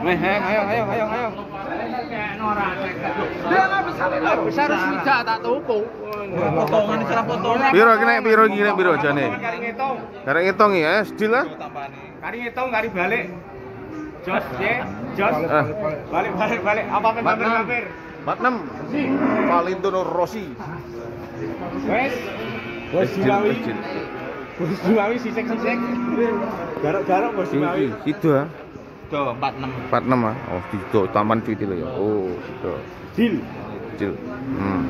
Weh, ayo, ayo, ayo, ayo. Besar sudah tak tuku. Potongan salah potongan. Piro kena piro gini piro jane? Karek ngitung ya, sedil lah. kari ngitung, kari balik. Jos, ye, Jos. Ah, Balik, balik, balik. Apa enam. mampir? 46. Valentino Rossi. Wes. Jumawi. sedil. Bos Jumawi sisek-sisek. Garuk-garuk bos Jumawi. Iki, sido ah. Tuh, 46. 46 ah. Oh, sido taman cuti lo ya. Oh, sido. Dil. Sedil. Hmm.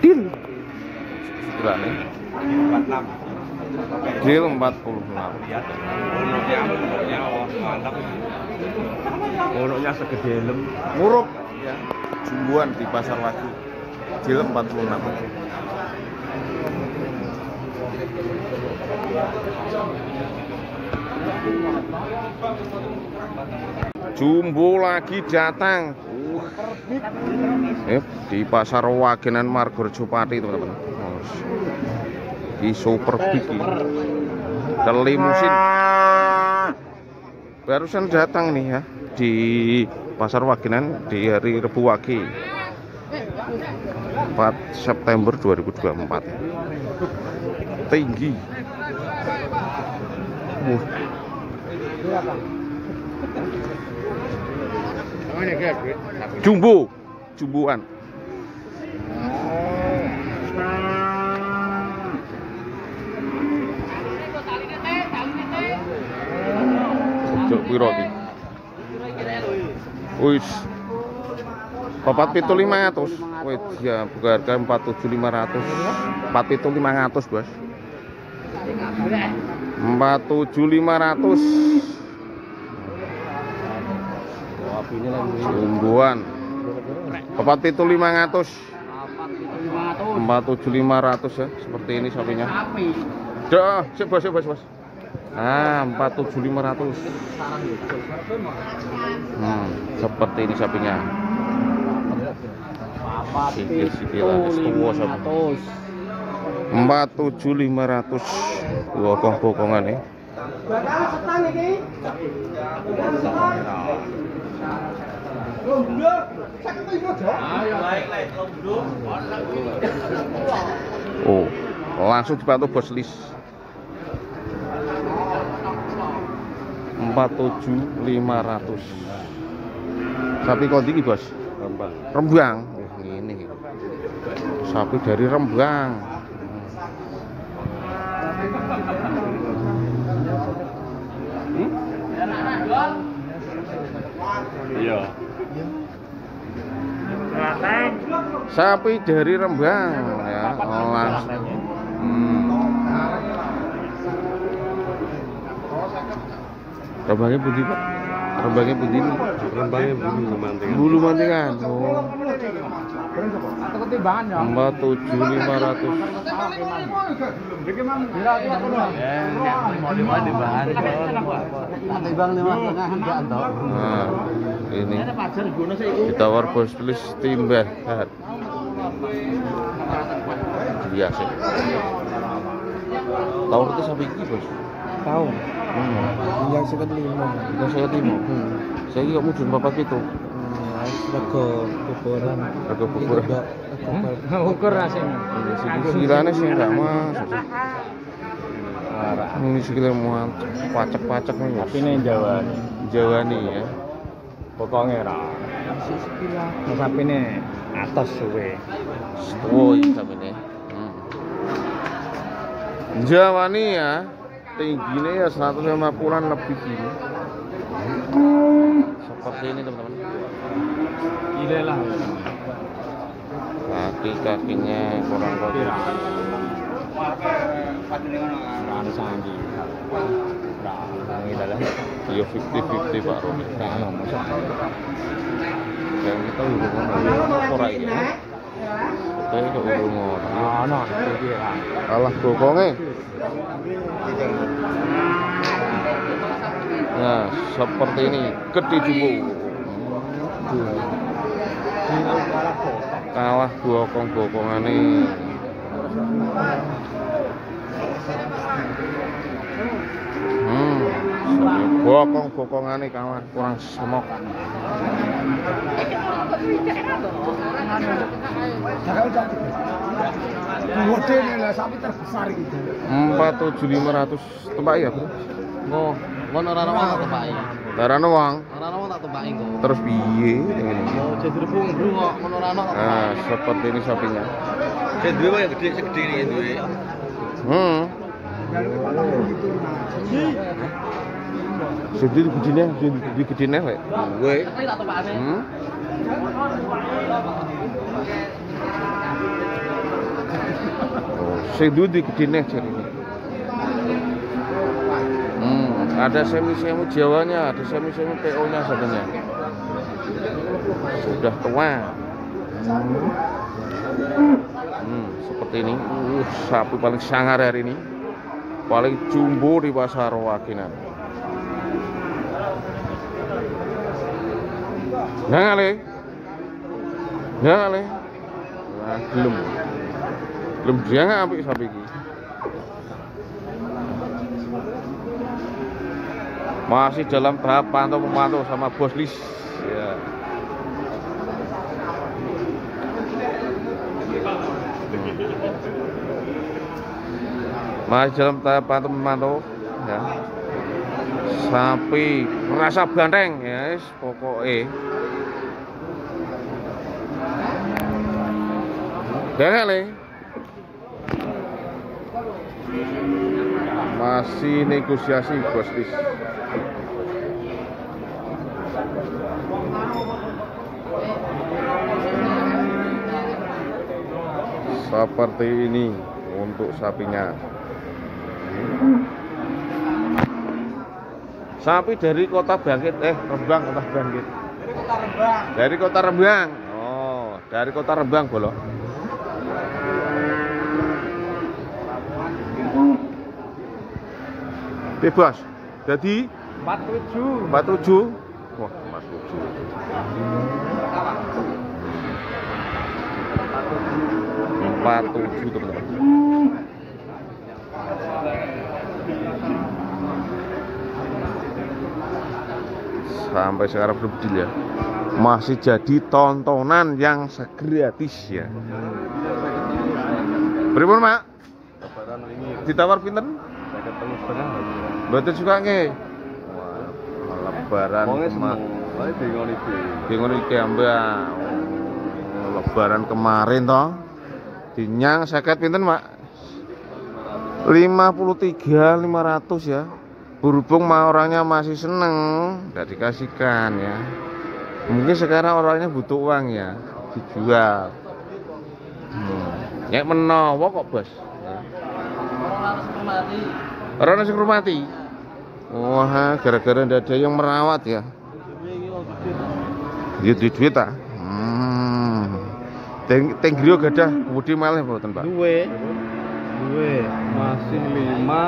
Dil. Sekiranya. 46. Dil 46. Unuknya, unuknya, oh, mantap. Unuknya segede lem. Murup ya. Jumbuan di pasar lagi. Dil 46. Jumbo lagi datang. Uh. Di pasar Wagenan Margorejo Pati teman-teman. Di super big. Kelimusin. Barusan datang nih ya di pasar Wagenan di hari Rebu Wage. 4 September 2024 tinggi Wuh. Jumbo jumboan Sejak piro iki? Wis. Papat lima ratus. Wih, ya buka harga empat tujuh lima ratus. Empat pitu lima ratus, bos. Empat tujuh lima ratus. Empat tujuh lima ratus ya. Seperti ini sapinya. Dah, sip bos, sip bos, bos. Ah, empat tujuh lima ratus. Hmm, seperti ini sapinya. Sikil-sikilan setua sapi. Empat tujuh lima ratus. Oh, langsung dibantu bos list. Empat tujuh lima ratus. Sapi kau tinggi bos? Rembang. Rembang. Oh, ini. Sapi dari Rembang. Sapi dari Rembang ya. Oh. Hmm. Rembangnya putih pak. Rembangnya putih. Rembangnya bulu mantingan. Bulu mantingan. Oh. ketimbangan ya. Empat tujuh lima ratus. Timbang lima. Nah, ini ditawar bos tulis timbah. Lihat. Iya sih. Tawar itu sampai iki bos. Tahu. Hmm. Yang sekitar lima. Ya saya timo. Saya kok mudun bapak itu. Rego kuburan. Rego kuburan. Ukur rasanya. Sikilane sih enggak masuk. Ini sikilnya mau pacak-pacak nih. Tapi ini Jawa. Jawa nih ya. Pokoknya ra. Ini atas suwe. Iya sampai nih. Hmm. Jawa nih ya. Tingginya ya 150-an lebih gini. Seperti ini teman-teman. Gila lah. Kaki-kakinya kurang bagus. Anu sanggi. Iya 50-50 Pak mosok. Yang kita ora iki. Kita. Alah bokonge. Nah, seperti ini gede jumbo. Kalah bokong-bokongane. Hmm. bokong-bokongane kawan kurang semok. Sapi terbesar gitu. 47500 tempat ya, Bro. Oh, kon ora ora tak tebaki. Darane wong Ora ora tak tebaki kok. terus piye? Yo jadi rebung bro kok kon ora Nah, seperti ini sapinya. Saya duwe wae gede segede iki duwe. Hmm. Sedih di gedine, di gedine. Tapi tak tebakane. Hmm. Oh, sing duwe di gedine jarine. Hmm, ada semi-semi Jawanya, ada semi-semi PO-nya satunya. Sudah tua. Hmm, seperti ini. Uh, sapi paling sangar hari ini. Paling jumbo di pasar Wakinan. Le. Jangan le. Wah, belum. Belum jangan apik sapi iki. Masih dalam tahap pantau memantau sama bos Lis. Ya. Masih dalam tahap pantau memantau ya. Sapi rasa banteng ya, yes, pokoknya. Le. Masih negosiasi bos Lis. Seperti ini untuk sapinya. Sapi dari kota Bangkit, eh Rembang kota Bangkit. Kota Rembang. Dari kota Rembang. Oh, dari kota Rembang bolok. Bebas. Jadi 47. 47. Wah, 47. 47 teman-teman. Sampai sekarang belum deal ya. Masih jadi tontonan yang gratis ya. Pripun, Mak? Ditawar pinten? Mboten suka nggih. Wah, lebaran kema- Bingung iki ambak. Oh, Lebaran kemarin toh. Dinyang seket pinten, Mak? 53 500 ya. Berhubung mah orangnya masih seneng, nggak dikasihkan ya. Mungkin sekarang orangnya butuh uang ya, dijual. Hmm. Ya menawa kok, Bos. Ya. Orang nasi mati. Wah, gara-gara ndak ada yang merawat ya. Dia duit duit ah. Hmm. Teng tenggrio gadah kemudi malah mboten, Pak. Duwe. Duwe masih lima.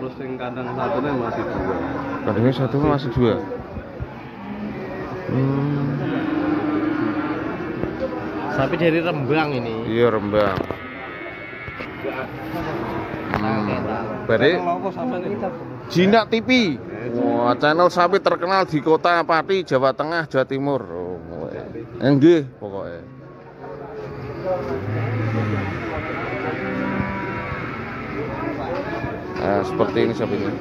Terus yang kandang satunya masih dua. Kadangnya satu masih dua. Hmm. Sapi dari Rembang ini. Iya Rembang. Hmm. Berarti Jinak TV. Wah, channel sapi terkenal di kota Pati, Jawa Tengah, Jawa Timur. Oh, enggih pokoknya. Nah, seperti ini sapinya.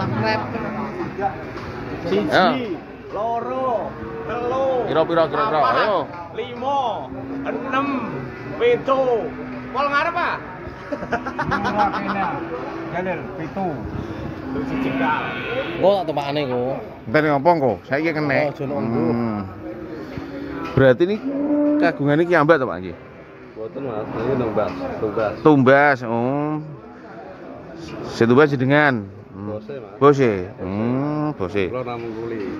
Subscribe. Ya. loro, telu, Piro-piro kira-kira, papat, ayo. limo, enam, pitu. Pol ngarep kena. Jalil, pitu. Tujuh jengkal. Oh, tak tebakane kok. Entar ngompong kok, saya kena. Oh, jono. Hmm. Berarti ini kagungan ini ambak to Pak nggih? Boten Mas, ini tumbas, tumbas. Tumbas, oh. Setumbas jenengan. Hmm. Bose, Mas. Bose. Hmm, bose.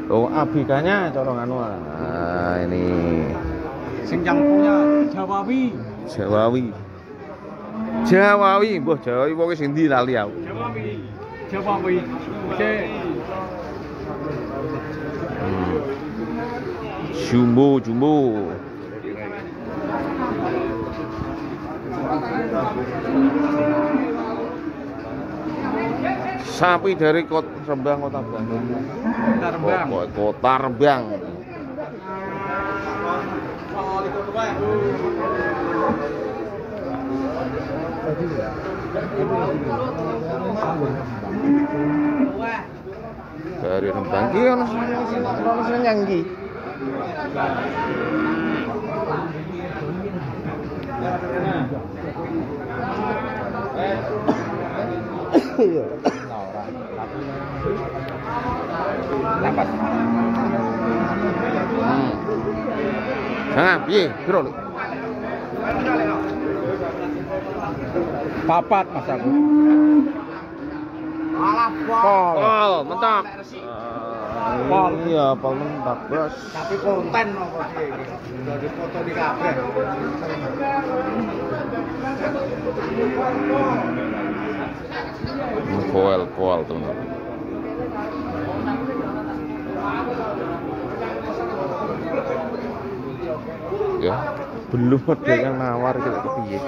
Oh, abikanya corong anu. ah. Nah, ini Sing yang punya Jawawi. Jawawi. Jawawi, mbah Jawawi pokoke sing ndi lali aku. Jawawi. Jawawi. Oke. Hmm. Jumbo, jumbo. Sapi dari kota Rembang Kota Bandung. Terbang. Pokoknya Kota Rembang. Dari Rembang ki ono sing ono sing nyangki. Dapat. Hmm. Jangan, piye? Piro lho? Papat mas aku. Pol. Pol, mentok. Pol. Iya, pol mentok, Bos. Tapi konten apa sih iki? Jadi foto di kabeh. Koel, koel teman-teman. Ya, belum ada yang nawar kita kepiye.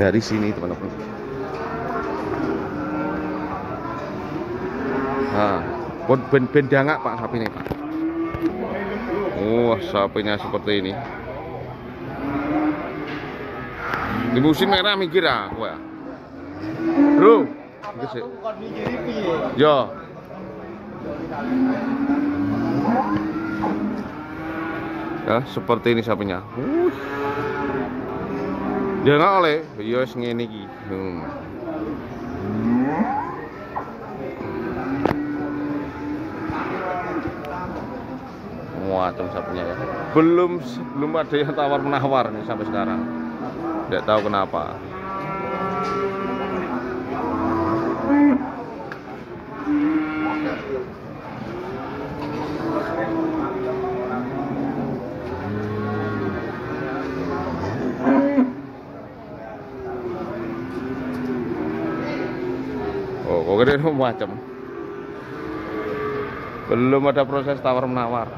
Dari sini teman-teman. Nah, pun ben bendangak Pak sapi ini Pak. Wah, sapinya seperti ini. Di musim merah mikir ah, wah. Bro, iki sih. Yo. Ya, seperti ini sapinya. Uh. Dia nggak oleh, ya wis ngene iki. Hmm. Macam sapinya ya. Belum belum ada yang tawar menawar nih sampai sekarang. Tidak tahu kenapa. Kok gede macam. Belum ada proses tawar menawar.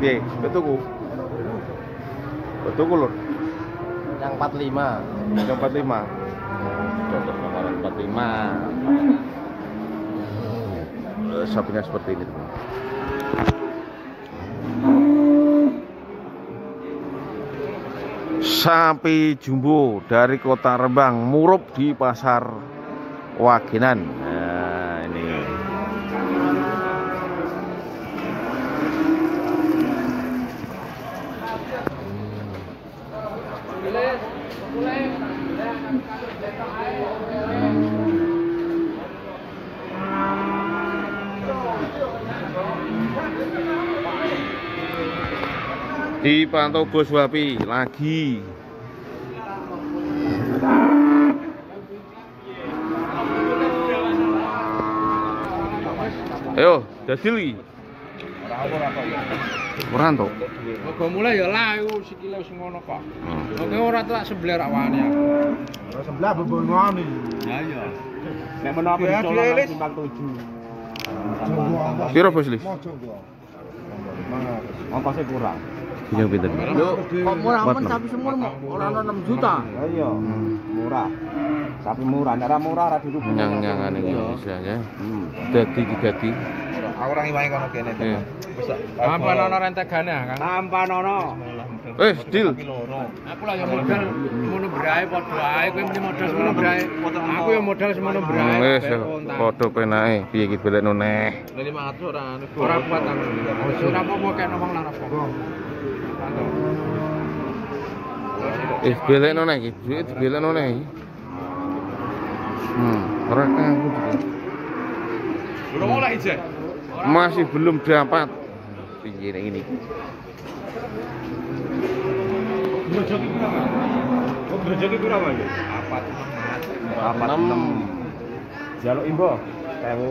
Piye? Betul ku? Betul ku lur? Yang 45. Yang 45. Contoh nomor 45. Sapinya seperti ini teman. Sapi jumbo dari kota Rembang murup di pasar Wagenan. Nah, ini. Dipantau bos Wapi lagi. Ayo, dadili. Ora to. Mergo mulai ya lah iku sikile wis ngono kok. Hmm. Oke ora tak sebelah rawane aku. sebelah bebongan nih. Ya iya. Nek menawa Ya, dicolong simpang 7. Piro bos Lis? Ongkosnya kurang. Punya pinten? Kok murah men sapi semua mau ora ono 6 juta. Ya iya. Murah. Sapi murah, nek ora murah ora dirugi. Nyang-nyangan ini Indonesia ya. Dadi iki dadi. Aku orang iwangi kono kene. Iya. Tanpa nono rentegane kan. Tanpa nono. Eh, deal. Aku lah yang modal semono brae padha ae kowe muni modal semono brae. Aku yang modal semono brae. Hmm, Wis padha penake. Piye iki golekno neh. 500 ora ora kuat aku. Ora apa-apa kek ngomong lan apa. Eh, belekno neh iki. Duit iki. Hmm, ora iki. Udah mulai ije. Masih belum dapat. Piye nek ini? Kok berjoki pira wae? Apat. Apat 6. Jaluk imbo. Sewu.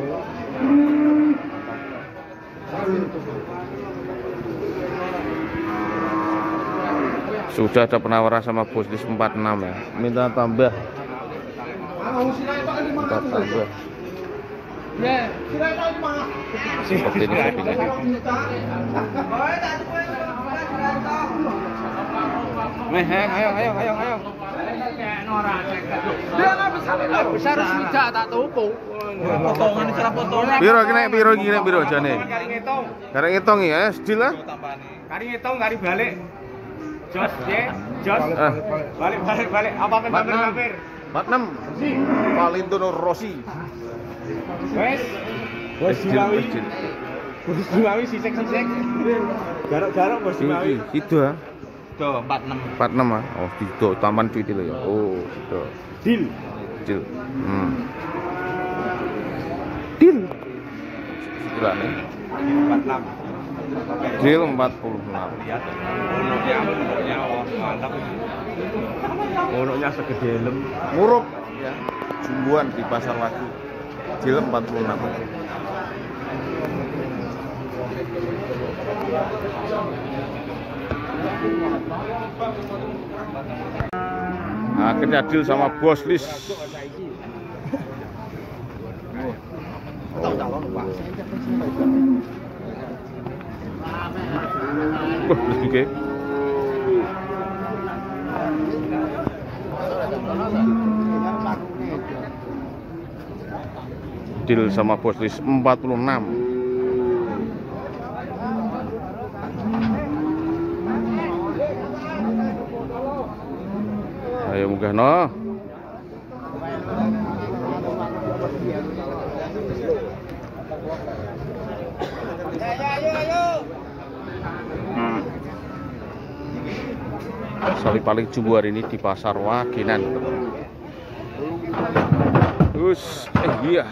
Sudah ada penawaran sama bos di 46 ya. Minta tambah. Minta tambah. Seperti ini sapinya. Meh, ayo, ayo, ayo, ayo. Besar tidak tak tuku. Potongan cara potongan. Piro kene piro kene piro jane? Karek ngitung ya, sedil lah. Kari ngitung, kari balik. Jos. Jos. Ah, Balik, balik, balik. Apa men mampir, mampir. 46. Valentino Rossi. Wes. Bos Sedil, Jimawi. sedil. Bos Jimawi sisek-sisek. Garuk-garuk bos Jimawi. Iki, itu ah. Tuh, 46. 46 ah. Oh, itu taman itu ya. Oh, itu. Deal. Kecil. Hmm. Deal. Gila nih. 46. Deal 46. Lihat. Unuknya, unuknya, wah, mantap. Unuknya segede lem. Ngurup ya. Jumbuan di pasar lagi. Deal 46. Akhirnya deal sama bos Lis. Wah, juga. Deal sama bos Lis 46. Ayo munggah no. Sali paling jumbo hari ini di pasar Waginan. Us, eh iya.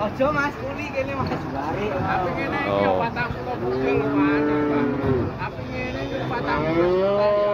Ojo Mas kuli kene Mas. Oh. Patang kilo mana, Pak. Api ngene iki patang kilo.